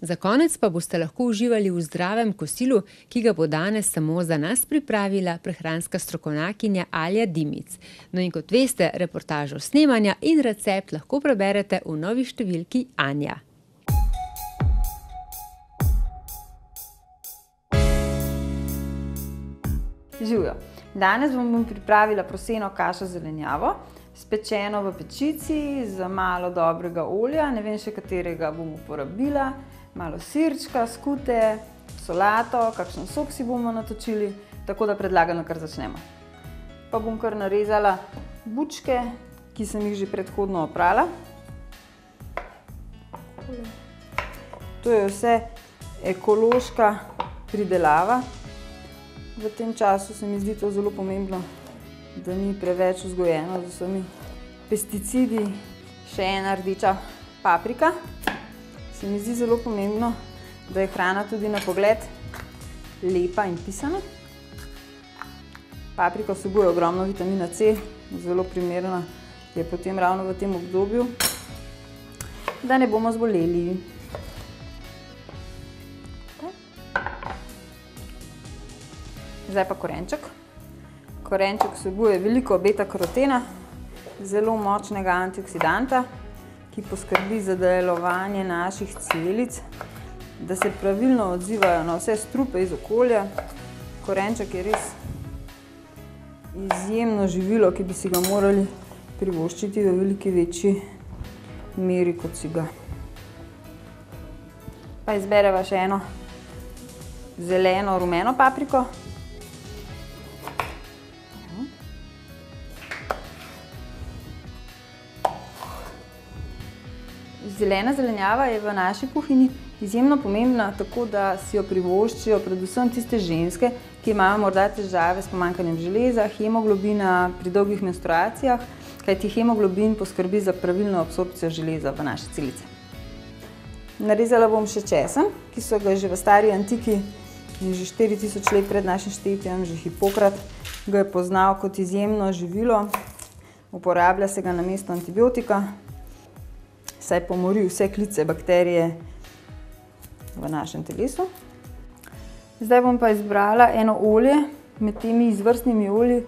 Za konec pa boste lahko uživali v zdravem kosilu, ki ga bo danes samo za nas pripravila prehranska strokovnjakinja Alja Dimic. No, in kot veste, reportažo snemanja in recept lahko preberete v novi številki Anja. Živjo. Danes vam bom pripravila proseno kašo zelenjavo, spečeno v pečici z malo dobrega olja, ne vem še katerega bom uporabila malo sirčka, skute, solato, kakšen sok si bomo natočili, tako da predlagam, kar začnemo. Pa bom kar narezala bučke, ki sem jih že predhodno oprala. To je vse ekološka pridelava. V tem času se mi zdi to zelo pomembno, da ni preveč vzgojeno z vsemi pesticidi. Še ena rdeča paprika se mi zdi zelo pomembno, da je hrana tudi na pogled lepa in pisana. Paprika vsebuje ogromno vitamina C, zelo primerna je potem ravno v tem obdobju, da ne bomo zboleli. Zdaj pa korenček. Korenček vsebuje veliko beta-karotena, zelo močnega antioksidanta, ki poskrbi za delovanje naših celic, da se pravilno odzivajo na vse strupe iz okolja. Korenček je res izjemno živilo, ki bi si ga morali privoščiti v veliki večji meri, kot si ga. Pa izbereva še eno zeleno rumeno papriko. Zelena zelenjava je v naši kuhinji izjemno pomembna, tako da si jo privoščijo predvsem tiste ženske, ki imajo morda težave s pomanjkanjem železa, hemoglobina pri dolgih menstruacijah, kajti hemoglobin poskrbi za pravilno absorpcijo železa v naše celice. Narezala bom še česen, ki so ga že v stari antiki in že 4000 let pred našim štetjem, že Hipokrat, ga je poznal kot izjemno živilo. Uporablja se ga namesto antibiotika, saj pomori vse klice bakterije v našem telesu. Zdaj bom pa izbrala eno olje. Med temi izvrstnimi olji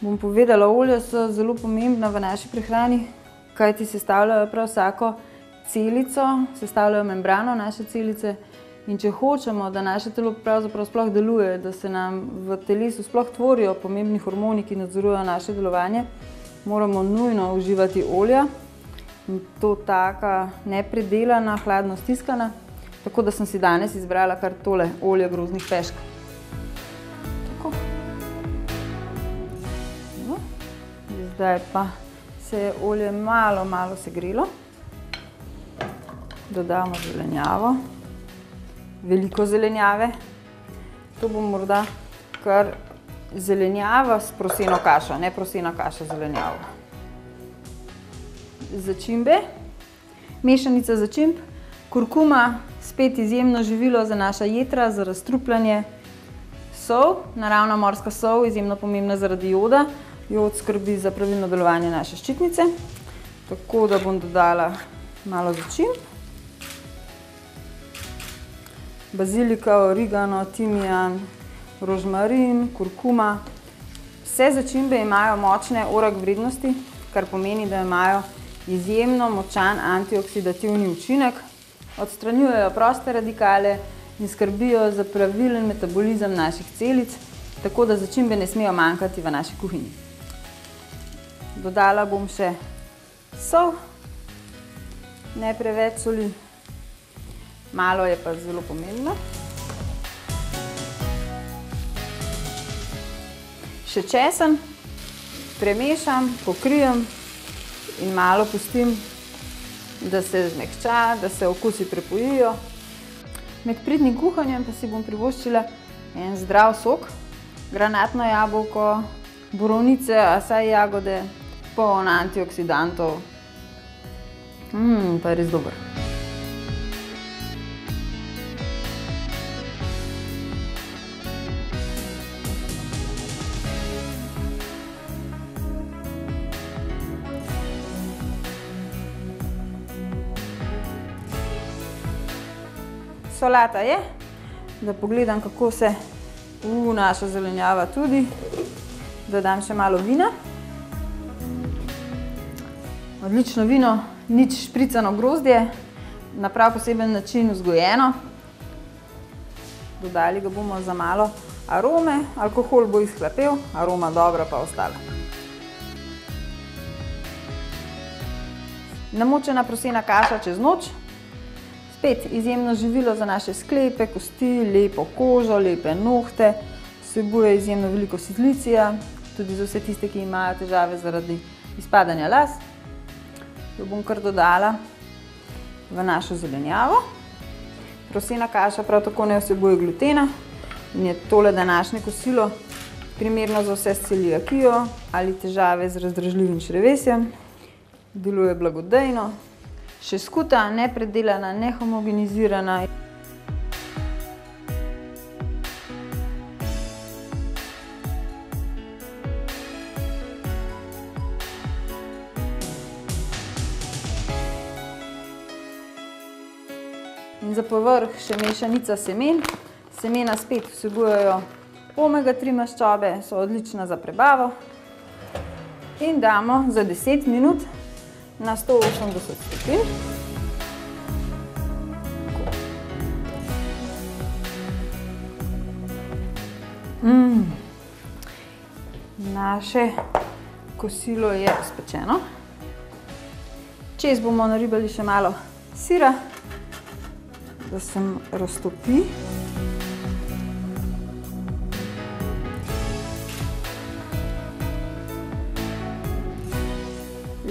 bom povedala, olja so zelo pomembna v naši prehrani, kajti sestavljajo prav vsako celico, sestavljajo membrano naše celice. In če hočemo, da naše telo pravzaprav sploh deluje, da se nam v telesu sploh tvorijo pomembni hormoni, ki nadzorujejo naše delovanje, moramo nujno uživati olja to taka nepredelana, hladno stiskana. Tako da sem si danes izbrala kar tole olje groznih pešk. Tako. No. Zdaj pa se je olje malo, malo segrelo. Dodamo zelenjavo. Veliko zelenjave. To bo morda kar zelenjava s proseno kašo, ne prosena kaša zelenjavo začimbe, mešanica začimb, kurkuma, spet izjemno živilo za naša jetra, za razstrupljanje, sol, naravna morska sol, izjemno pomembna zaradi joda, jod skrbi za pravilno delovanje naše ščitnice, tako da bom dodala malo začimb, bazilika, origano, timijan, rožmarin, kurkuma, vse začimbe imajo močne orag vrednosti, kar pomeni, da imajo izjemno močan antioksidativni učinek, odstranjujejo proste radikale in skrbijo za pravilen metabolizem naših celic, tako da začimbe ne smejo manjkati v naši kuhinji. Dodala bom še sol, ne preveč soli, malo je pa zelo pomembno. Še česen, premešam, pokrijem in malo pustim, da se zmehča, da se okusi prepojijo. Med pridnim kuhanjem pa si bom privoščila en zdrav sok, granatno jabolko, borovnice, asaj jagode, poln antioksidantov. Mmm, pa je res dober. Solata je, da pogledam, kako se v naša zelenjava tudi. Dodam še malo vina. Odlično vino, nič špricano grozdje, na prav poseben način vzgojeno. Dodali ga bomo za malo arome, alkohol bo izhlapel, aroma dobra pa ostala. Namočena prosena kaša čez noč. Spet izjemno živilo za naše sklepe, kosti, lepo kožo, lepe nohte. Vsebuje izjemno veliko silicija, tudi za vse tiste, ki imajo težave zaradi izpadanja las. Jo bom kar dodala v našo zelenjavo. Prosena kaša prav tako ne vsebuje glutena in je tole današnje kosilo primerno za vse s celiakijo ali težave z razdražljivim črevesjem. Deluje blagodejno, še skuta, nepredelana, nehomogenizirana. In za povrh še mešanica semen. Semena spet vsebujejo omega tri maščobe, so odlična za prebavo. In damo za deset minut na sto osemdeset stopinj. Naše kosilo je spečeno. Čez bomo naribali še malo sira, da se raztopi.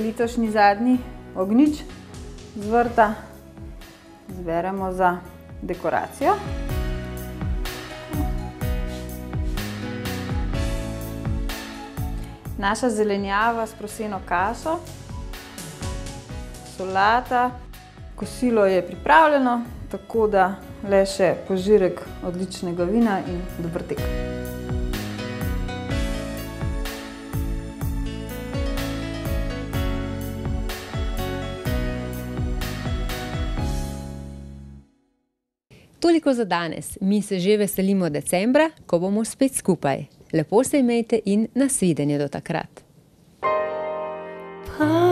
Letošnji zadnji ognjič z vrta zberemo za dekoracijo. Naša zelenjava s proseno kašo, solata, kosilo je pripravljeno, tako da le še požirek odličnega vina in dober tek. Toliko za danes. Mi se že veselimo decembra, ko bomo spet skupaj. Lepo se imejte in nasvidenje do takrat. Pa...